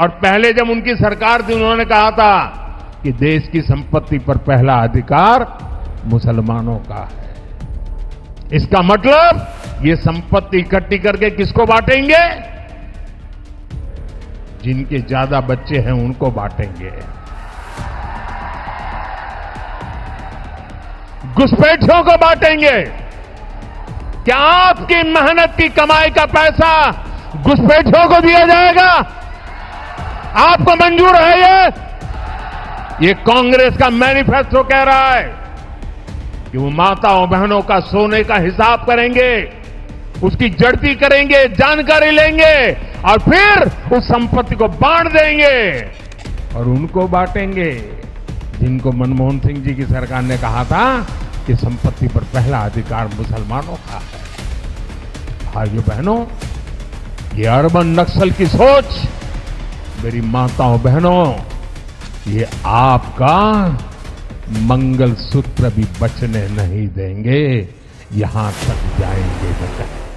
और पहले जब उनकी सरकार थी, उन्होंने कहा था कि देश की संपत्ति पर पहला अधिकार मुसलमानों का है। इसका मतलब ये संपत्ति इकट्ठी करके किसको बांटेंगे? जिनके ज़्यादा बच्चे हैं, उनको बांटेंगे। घुसपैठियों को बांटेंगे। क्या आपकी मेहनत की कमाई का पैसा घुसपैठियों को दिया जाएगा? आपको मंजूर है ये? ये कांग्रेस का मैनिफेस्टो कह रहा है कि वो माताओं बहनों का सोने का हिसाब करेंगे, उसकी जड़ती करेंगे, जानकारी लेंगे और फिर उस संपत्ति को बांट देंगे और उनको बांटेंगे। जिनको मनमोहन सिंह जी की सरकार ने कहा था कि संपत्ति पर पहला अधिकार मुसलमानों का है। भाइयों बहनों, ये अर्बन नक्सल की सोच मेरी माताओं, बहनों, ये आपका मंगल सूत्र भी बचने नहीं देंगे। यहाँ तक जाएँगे बेटा